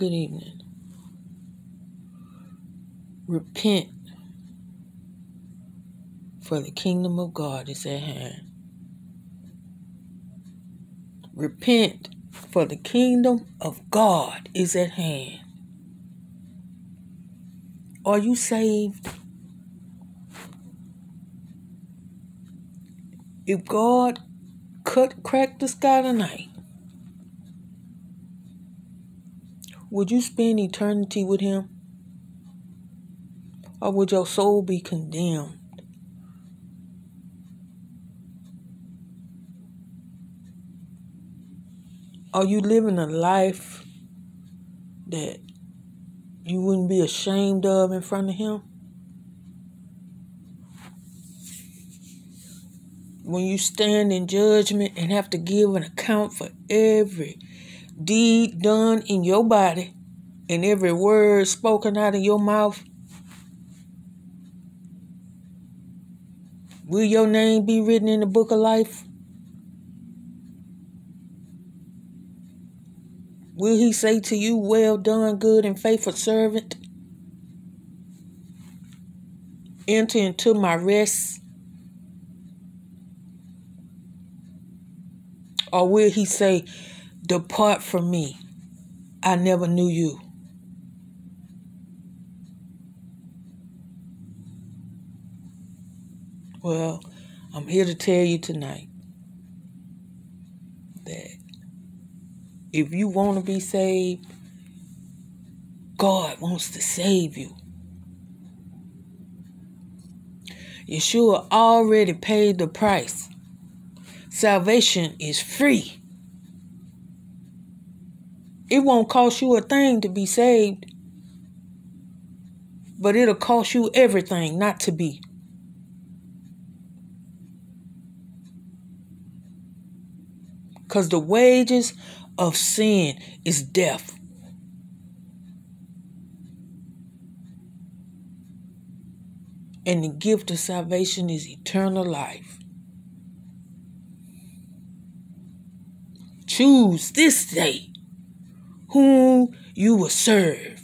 Good evening. Repent, for the kingdom of God is at hand. Repent, for the kingdom of God is at hand. Are you saved? If God cut crack the sky tonight, would you spend eternity with him? Or would your soul be condemned? Are you living a life that you wouldn't be ashamed of in front of him? When you stand in judgment and have to give an account for every deed done in your body and every word spoken out of your mouth, will your name be written in the book of life? Will he say to you, Well done, good and faithful servant? Enter into my rest. Or will he say, Depart from me, I never knew you? Well, I'm here to tell you tonight that if you want to be saved, God wants to save you. Yeshua already paid the price. Salvation is free. It won't cost you a thing to be saved, but it'll cost you everything not to be. Because the wages of sin is death. And the gift of salvation is eternal life. Choose this day whom you will serve.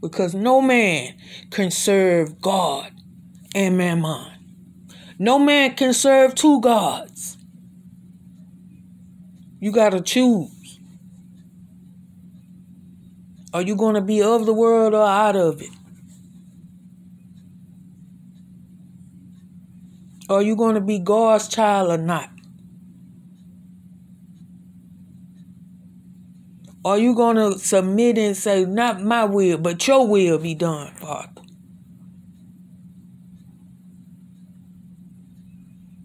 Because no man can serve God and mammon. No man can serve two gods. You got to choose. Are you going to be of the world or out of it? Are you going to be God's child or not? Are you going to submit and say, Not my will, but your will be done, Father?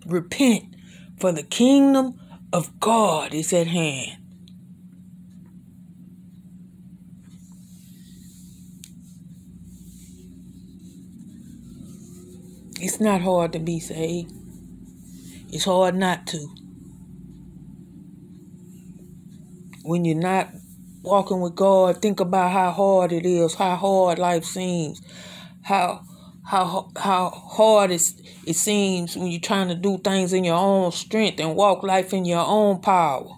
Repent, for the kingdom of God is at hand. It's not hard to be saved. It's hard not to. When you're not walking with God, think about how hard it is, how hard life seems, how how how hard it's, it seems when you're trying to do things in your own strength and walk life in your own power.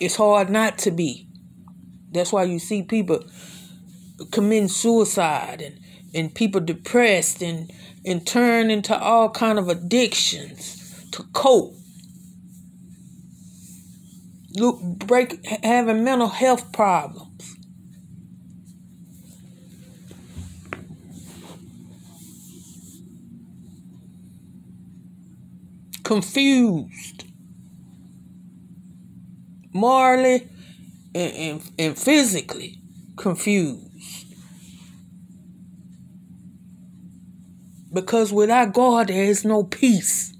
It's hard not to be. That's why you see people committing suicide and, and people depressed and, and turn into all kind of addictions to cope. Look, break having mental health problems. confused, morally and, and, and physically confused. Because without God, there is no peace.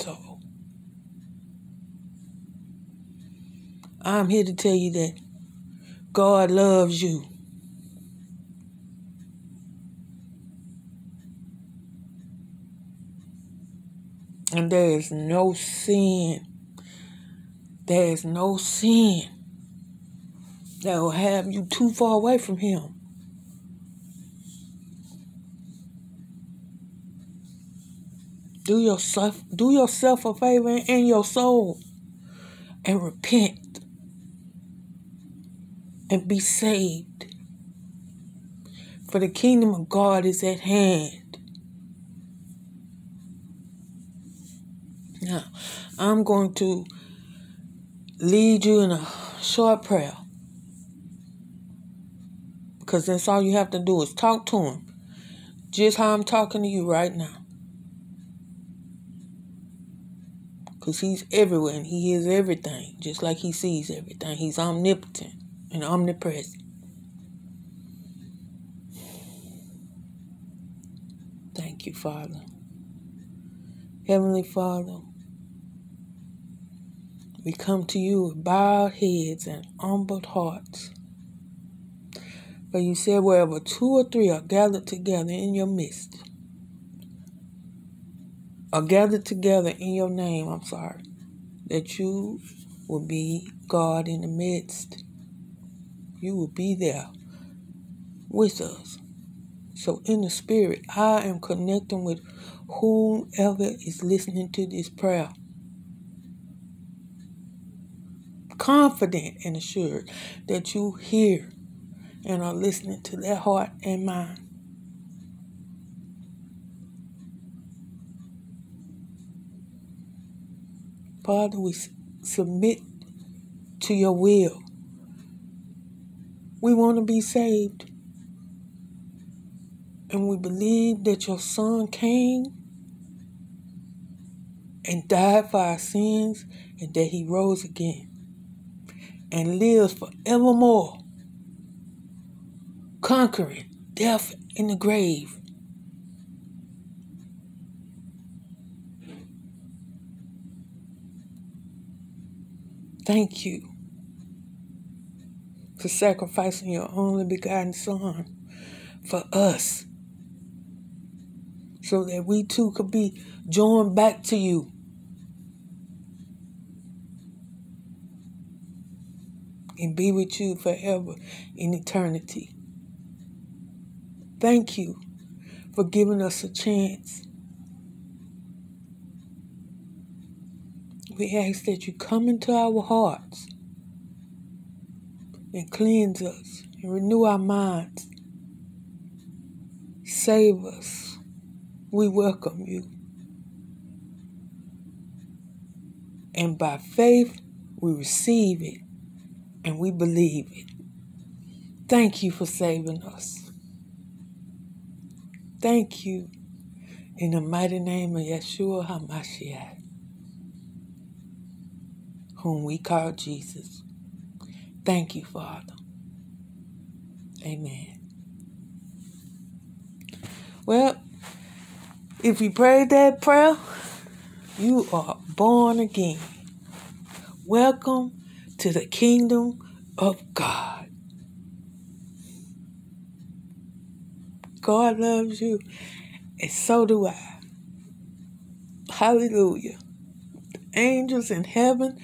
So, I'm here to tell you that God loves you. And there is no sin. There is no sin that will have you too far away from Him. Do yourself do yourself a favor and your soul and repent and be saved. For the kingdom of God is at hand. Now, I'm going to lead you in a short prayer. Because that's all you have to do is talk to him. Just how I'm talking to you right now. Because he's everywhere and he hears everything, just like he sees everything. He's omnipotent and omnipresent. Thank you, Father. Heavenly Father, we come to you with bowed heads and humbled hearts. For you said, wherever two or three are gathered together in your midst, are gathered together in your name, I'm sorry, that you will be God in the midst. You will be there with us. So, in the spirit, I am connecting with whomever is listening to this prayer. Confident and assured that you hear and are listening to their heart and mind. Father, we submit to your will. We want to be saved. And we believe that your Son came and died for our sins and that he rose again and lives forevermore conquering death in the grave. Thank you for sacrificing your only begotten Son for us so that we too could be joined back to you. And be with you forever in eternity. Thank you for giving us a chance. We ask that you come into our hearts and cleanse us and renew our minds. Save us. We welcome you. And by faith, we receive it and we believe it. Thank you for saving us. Thank you in the mighty name of Yeshua HaMashiach, whom we call Jesus. Thank you, Father. Amen. Well, if you prayed that prayer, you are born again. Welcome to the kingdom of God. God loves you, and so do I. Hallelujah. The angels in heaven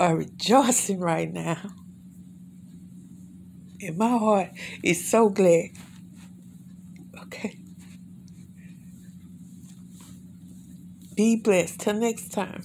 are rejoicing right now. And my heart is so glad. Okay. Be blessed. Till next time.